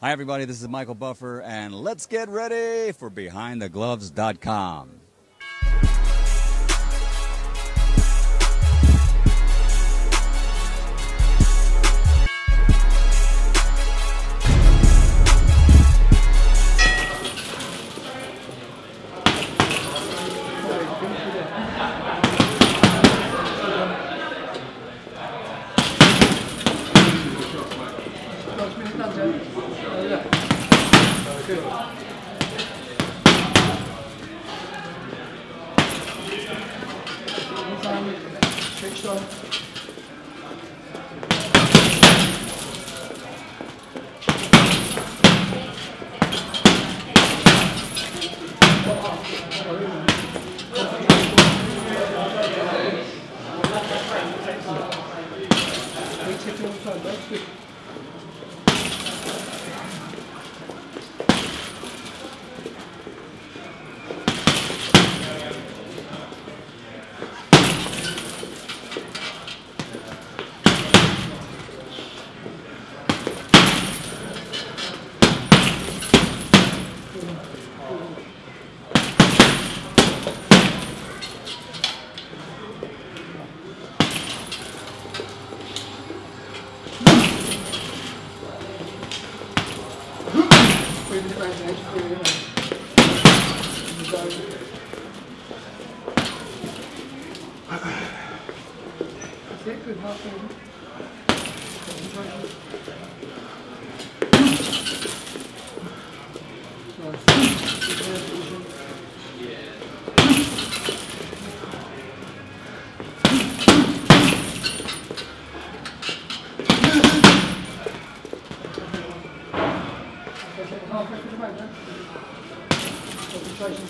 Hi, everybody. This is Michael Buffer, and let's get ready for BehindTheGloves.com. los minutos ya. Bir saniye. Çek şu an. Çekiyorum sen de. ele com a gente foi né? Sempre nossa. Né?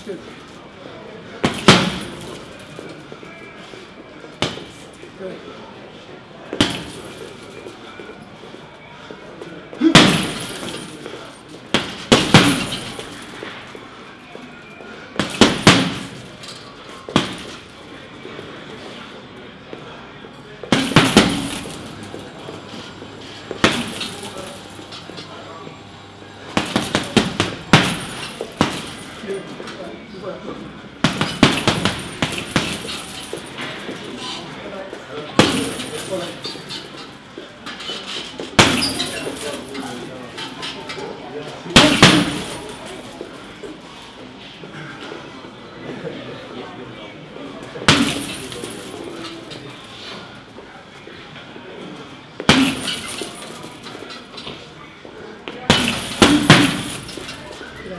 Right. Good work. Well done. Yeah,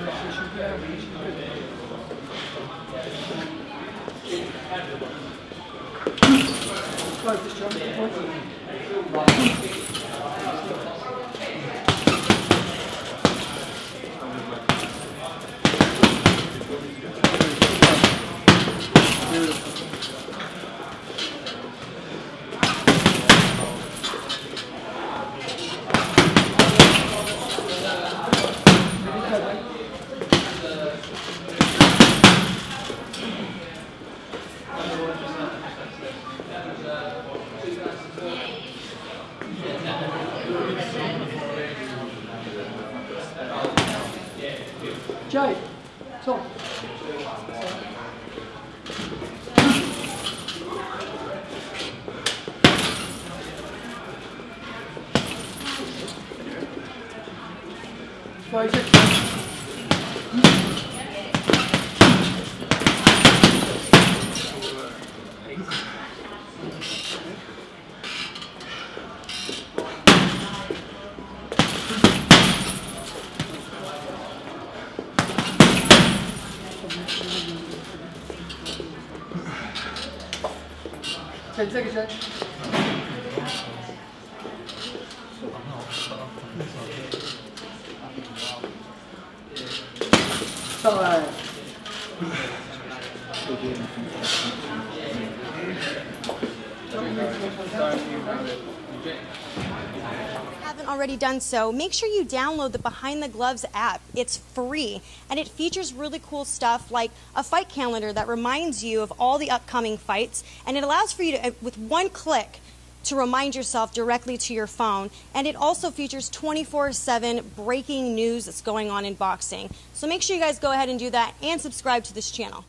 position, yeah, position, good. This jump, 下一个，走。下一。这个是。到。Already done so, make sure you download the Behind the Gloves app. It's free and it features really cool stuff like a fight calendar that reminds you of all the upcoming fights and it allows for you to, with one click, to remind yourself directly to your phone. And it also features 24 7 breaking news that's going on in boxing. So make sure you guys go ahead and do that and subscribe to this channel.